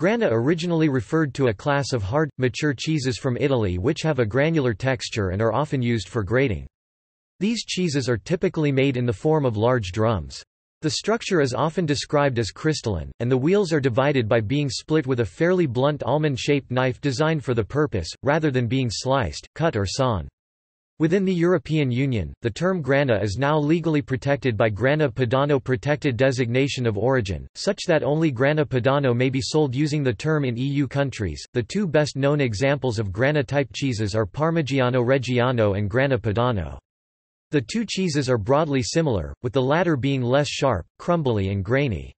Grana originally referred to a class of hard, mature cheeses from Italy which have a granular texture and are often used for grating. These cheeses are typically made in the form of large drums. The structure is often described as crystalline, and the wheels are divided by being split with a fairly blunt almond-shaped knife designed for the purpose, rather than being sliced, cut or sawn. Within the European Union, the term grana is now legally protected by Grana Padano Protected Designation of Origin, such that only Grana Padano may be sold using the term in EU countries. The two best known examples of grana type cheeses are Parmigiano Reggiano and Grana Padano. The two cheeses are broadly similar, with the latter being less sharp, crumbly, and grainy.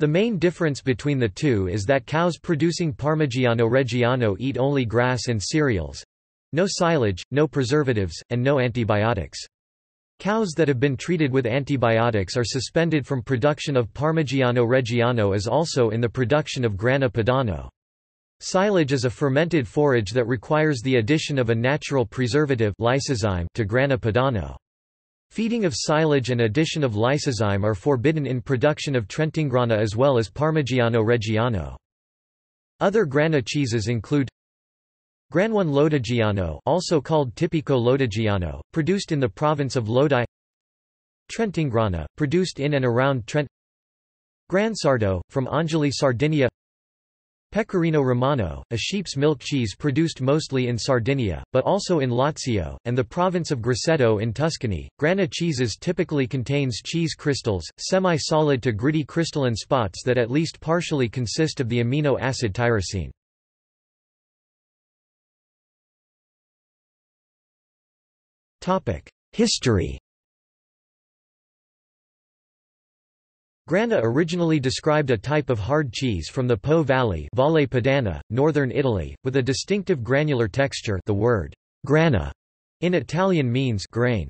The main difference between the two is that cows producing Parmigiano Reggiano eat only grass and cereals, no silage, no preservatives, and no antibiotics. Cows that have been treated with antibiotics are suspended from production of Parmigiano Reggiano as also in the production of Grana Padano. Silage is a fermented forage that requires the addition of a natural preservative lysozyme to Grana Padano. Feeding of silage and addition of lysozyme are forbidden in production of Trentingrana as well as Parmigiano Reggiano. Other grana cheeses include Granone Lodigiano also called Tipico Lodigiano, produced in the province of Lodi Trentingrana, produced in and around Trent Gran Sardo, from Angeli Sardinia Pecorino Romano, a sheep's milk cheese produced mostly in Sardinia, but also in Lazio, and the province of Grosseto in Tuscany. Grana cheeses typically contains cheese crystals, semi-solid to gritty crystalline spots that at least partially consist of the amino acid tyrosine. History Grana originally described a type of hard cheese from the Po Valley Valle Padana, northern Italy, with a distinctive granular texture the word grana in Italian means grain.